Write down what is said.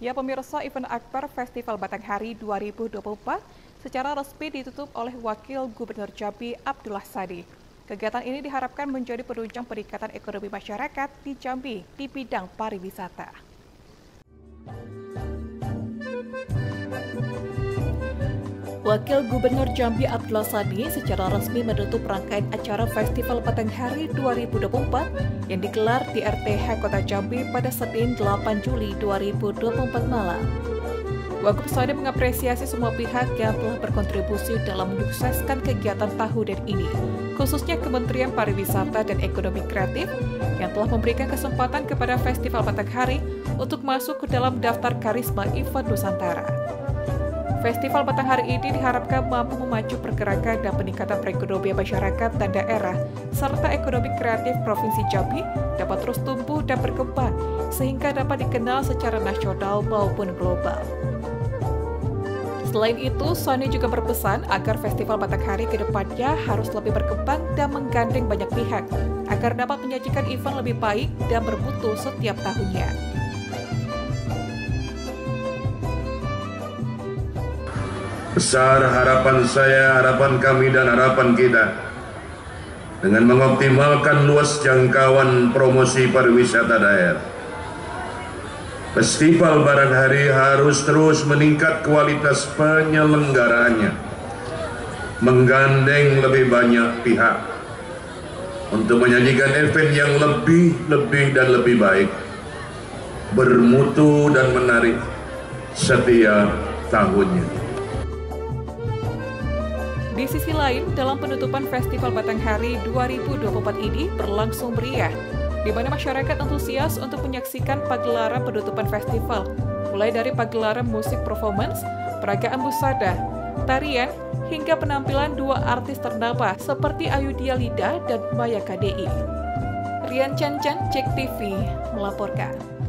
Ya pemirsa, event Akbar Festival Batanghari 2024 secara resmi ditutup oleh Wakil Gubernur Jambi Abdullah Sadi. Kegiatan ini diharapkan menjadi penunjang peningkatan ekonomi masyarakat di Jambi di bidang pariwisata. Wakil Gubernur Jambi Abdullah Sadi secara resmi menutup rangkaian acara Festival Batanghari 2024 yang digelar di RTH Kota Jambi pada Senin 8 Juli 2024 malam. Wagub Sadi mengapresiasi semua pihak yang telah berkontribusi dalam menyukseskan kegiatan tahunan ini, khususnya Kementerian Pariwisata dan Ekonomi Kreatif yang telah memberikan kesempatan kepada Festival Batanghari untuk masuk ke dalam daftar karisma event Nusantara. Festival Batanghari ini diharapkan mampu memacu pergerakan dan peningkatan perekonomian masyarakat dan daerah, serta ekonomi kreatif Provinsi Jambi dapat terus tumbuh dan berkembang, sehingga dapat dikenal secara nasional maupun global. Selain itu, Sony juga berpesan agar Festival Batanghari ke depannya harus lebih berkembang dan menggandeng banyak pihak, agar dapat menyajikan event lebih baik dan bermutu setiap tahunnya. Besar harapan saya, harapan kami dan harapan kita dengan mengoptimalkan luas jangkauan promosi pariwisata daerah. Festival Barang Hari harus terus meningkat kualitas penyelenggaraannya, menggandeng lebih banyak pihak untuk menyajikan event yang lebih, lebih dan lebih baik, bermutu dan menarik setiap tahunnya. Di sisi lain, dalam penutupan Festival Batanghari 2024 ini berlangsung meriah, di mana masyarakat antusias untuk menyaksikan pagelaran penutupan festival, mulai dari pagelaran musik performance, peragaan busada, tarian, hingga penampilan dua artis ternama seperti Ayudhya Lida dan Maya KDI. Rian Chan Chan, Cek TV, melaporkan.